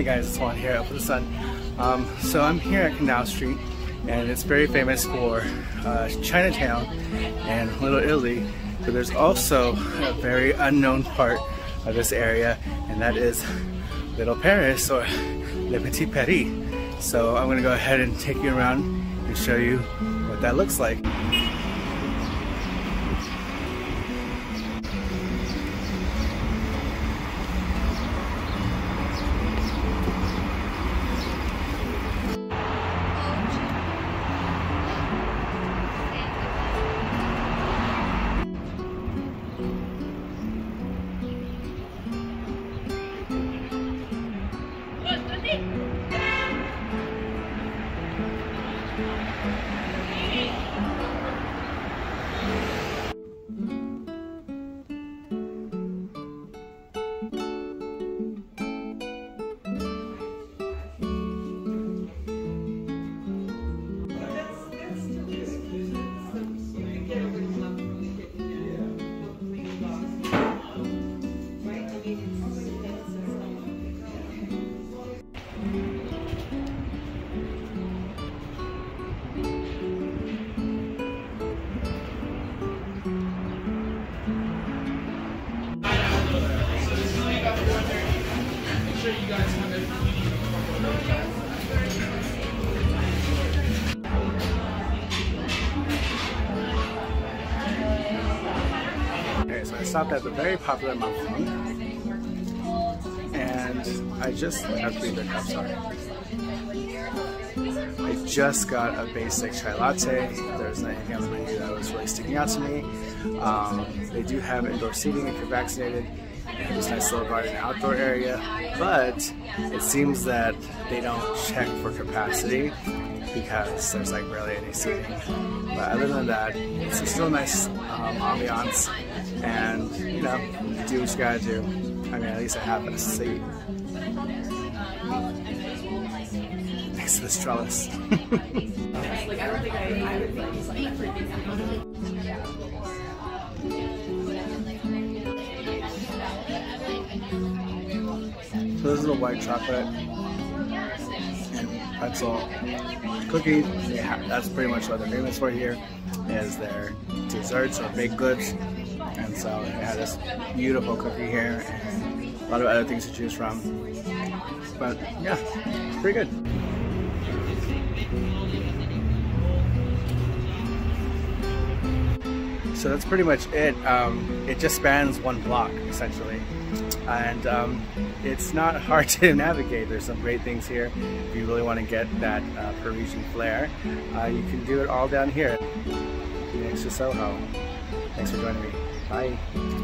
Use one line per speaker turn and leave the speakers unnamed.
Hey guys, it's Juan here, Up with the Sun. Um, so I'm here at Canal Street, and it's very famous for uh, Chinatown and Little Italy, but there's also a very unknown part of this area, and that is Little Paris, or Le Petit Paris. So I'm gonna go ahead and take you around and show you what that looks like. Okay, so I stopped at the very popular Maman and I just have cleaned the cup, sorry. I just got a basic chai latte. There's anything on the menu that was really sticking out to me. Um, they do have indoor seating if you're vaccinated. This nice little garden outdoor area, but it seems that they don't check for capacity because there's like barely any seating. But other than that, it's still a nice um, ambiance, and you know, do what you gotta do. I mean, at least I have a seat next to this trellis. So this is a white chocolate and pretzel cookie. Yeah, that's pretty much what they're famous for here. Is their desserts or baked goods, and so they have this beautiful cookie here and a lot of other things to choose from. But yeah, pretty good. So that's pretty much it. Um, it just spans one block essentially and um, it's not hard to navigate. There's some great things here. If you really want to get that uh, Parisian flair, uh, you can do it all down here next to Soho. Thanks for joining me. Bye.